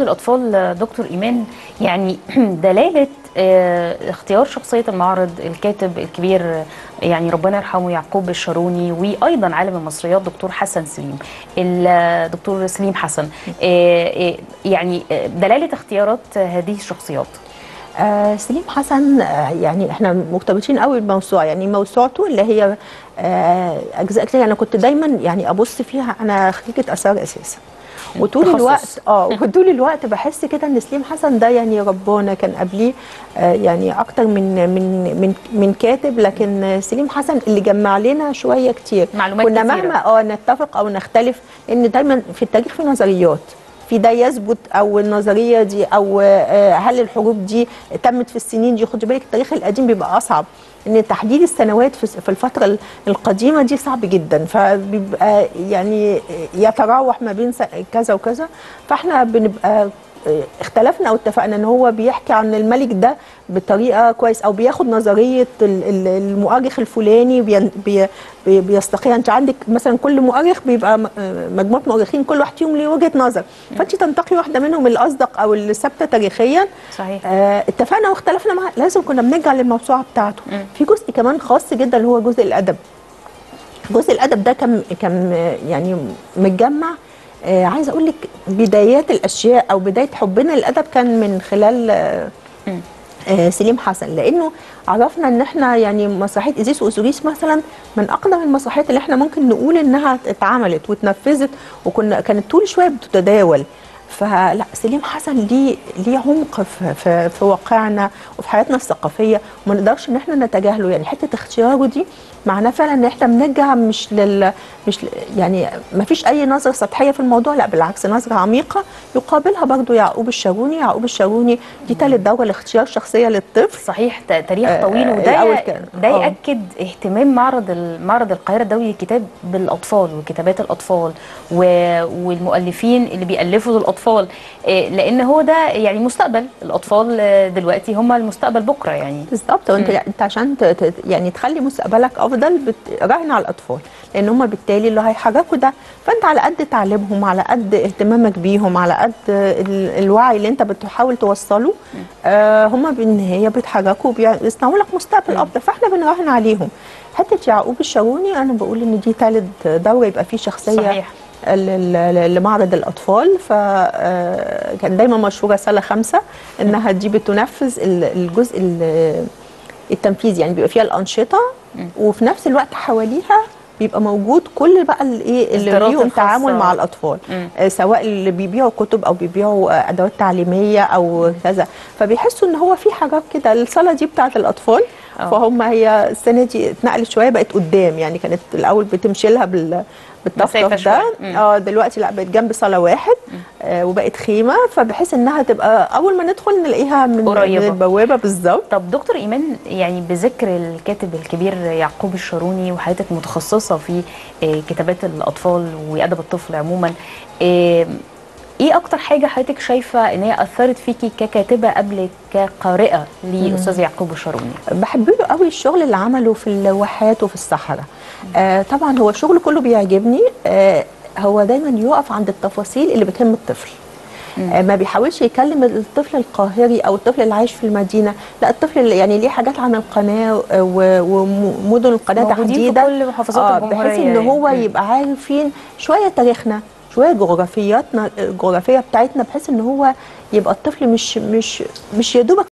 الأطفال دكتور إيمان يعني دلالة آه، اختيار شخصية المعرض الكاتب الكبير يعني ربنا يرحمه يعقوب الشاروني وأيضا عالم المصريات دكتور حسن سليم الدكتور سليم حسن. آه، آه، يعني آه، دلالة اختيارات هذه الشخصيات. آه سليم حسن آه يعني إحنا مرتبطين قوي بالموسوعه يعني موسوعته اللي هي آه أجزاء كتير أنا كنت دايما يعني أبص فيها أنا خريجه اثار أساسا. وطول تخصص. الوقت آه وطول الوقت بحس كده إن سليم حسن ده يعني ربنا كان قبليه آه يعني أكتر من من من من كاتب لكن سليم حسن اللي جمع لنا شوية كتير معلومات كنا كتيرة. مهما آه نتفق أو نختلف لأن دايما في التاريخ في نظريات في ده يثبت أو النظرية دي أو آه، هل الحروب دي تمت في السنين دي؟ خد بالك التاريخ القديم بيبقى أصعب إن تحديد السنوات في الفترة ال- القديمة دي صعب جدا فبيبقى يعني يتراوح ما بين كذا وكذا فإحنا بنبقى اختلفنا أو اتفقنا ان هو بيحكي عن الملك ده بطريقة كويس أو بياخد نظرية ال- ال- المؤرخ الفلاني بي بي بيستقيها انت عندك مثلا كل مؤرخ بيبقى م- مجموعة مؤرخين كل واحد فيهم ليه وجهة نظر. فانت تنتقي واحدة منهم الأصدق أو اللي ثابته تاريخيا. صحيح. آه اتفقنا واختلفنا معاه. لازم كنا بنرجع للموسوعة بتاعته. مم. في جزء كمان خاص جدا اللي هو جزء الأدب. جزء الأدب ده كان كان آه، يعني متجمع آه عايزة أقول لك بدايات الأشياء أو بداية حبنا للأدب كان من خلال آه. آه سليم حسن لأنه عرفنا إن إحنا يعني مسرحية ازيس واوزوريس مثلا من أقدم المسرحيات اللي إحنا ممكن نقول إنها اتعملت واتنفذت وكنا كانت طول شوية بتتداول فلا سليم حسن ليه ليه عمق في, في, في واقعنا وفي حياتنا الثقافية وما نقدرش إن إحنا نتجاهله. يعني حتة اختياره دي معناه فعلا إن إحنا بنرجع مش لل مش ل- يعني ما فيش أي نظرة سطحية في الموضوع لا بالعكس نظرة عميقة يقابلها برضو يعقوب الشاروني يعقوب الشاروني دي ثالث دورة لاختيار شخصية للطفل. صحيح تاريخ آه، طويل وده ده آه. يأكد اهتمام معرض معرض القاهرة الدولي للكتاب بالأطفال وكتابات الأطفال و- والمؤلفين اللي بيألفوا للاطفال آه، لأن هو ده يعني مستقبل. الأطفال آه، دلوقتي هم المستقبل بكرة يعني. بالظبط. وأنت أنت عشان يعني تخلي مستقبلك أفضل بتراهن على الأطفال. لأن هم بالتالي اللي هيحركوا ده. فأنت على قد تعليمهم على قد اهتمامك بيهم على قد ال- الوعي اللي أنت بتحاول توصله آه هم بالنهايه بيتحركوا وبيصنعوا لك مستقبل أفضل. فإحنا بنراهن عليهم. حتة يعقوب الشاروني أنا بقول إن دي ثالث دورة يبقى فيه شخصية صحيح. لمعرض الأطفال. فكان دايما مشهوره سنه خمسة إنها دي بتنفذ ال- الجزء ال- التنفيذي يعني بيبقى فيها الأنشطة وفي نفس الوقت حواليها بيبقى موجود كل بقى الايه اللي ليهم تعامل. مع الأطفال. آه، سواء اللي بيبيعوا كتب أو بيبيعوا آه، أدوات تعليمية أو كذا. فبيحسوا إن هو في حاجات كده. الصاله دي بتاعت الأطفال. آه. فهم هي السنة دي اتنقلت شوية بقت قدام يعني كانت الأول بتمشي لها بال بالطفطف ده. آه دلوقتي لا بقت جنب صالة واحد آه وبقت خيمة فبحيث إنها تبقى أول ما ندخل نلاقيها من, قريبة. من البوابة بالظبط طب دكتور إيمان يعني بذكر الكاتب الكبير يعقوب الشاروني وحضرتك متخصصة في آه، كتابات الأطفال وأدب الطفل عموما آه، إيه أكتر حاجة حضرتك شايفة إن هي أثرت فيكي ككاتبة قبل كقارئة لأستاذ يعقوب الشاروني بحب له قوي الشغل اللي عمله في الواحات وفي الصحراء. آه طبعا هو الشغل كله بيعجبني. آه هو دايما يقف عند التفاصيل اللي بتهم الطفل. آه ما بيحاولش يكلم الطفل القاهري أو الطفل اللي عايش في المدينة. لا الطفل اللي يعني ليه حاجات عن القناة آه، ومدن القناة موجودين في تحديدا. كل محافظات آه بحيث إن هو يعني. يبقى عارفين شوية تاريخنا. شوية جغرافياتنا الجغرافيه بتاعتنا بحيث إن هو يبقى الطفل مش مش مش يا دوبك